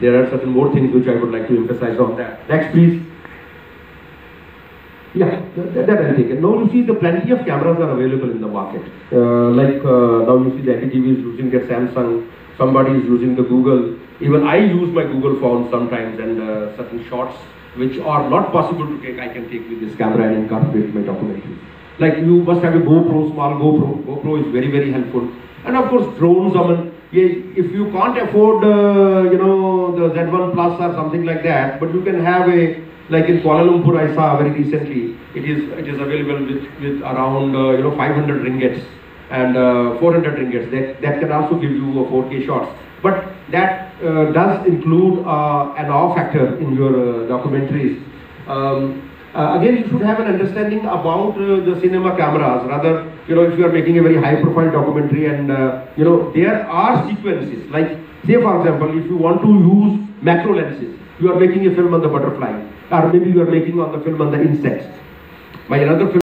There are certain more things which I would like to emphasize on that. Next, please. Yeah, that, that I'll take it. Now you see the plenty of cameras are available in the market. Uh, like uh, now you see the NDTV is using their Samsung, somebody is using the Google. Even I use my Google phone sometimes and uh, certain shots which are not possible to take, I can take with this camera and incorporate my documentary. Like you must have a GoPro, small GoPro. GoPro is very, very helpful. And of course drones, I mean, if you can't afford, uh, you know, the Z1 Plus or something like that, but you can have a, like in Kuala Lumpur I saw very recently, it is, it is available with, with around, uh, you know, 500 ringgits and uh, 400 ringgits. That, that can also give you a 4K shots. But that uh, does include uh, an awe factor in your uh, documentaries. Um, uh, again, you should have an understanding about uh, the cinema cameras. Rather, you know, if you are making a very high-profile documentary, and uh, you know, there are sequences. Like, say, for example, if you want to use macro lenses, you are making a film on the butterfly, or maybe you are making on the film on the insects. My another film.